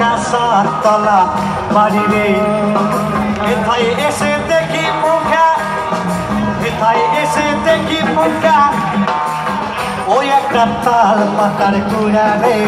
গাছার তলা বাড়ি রে এথায় এসে দেখি পোকা এথায় এসে দেখি পোকা ওই একটা তাল পাতার কুড়া রে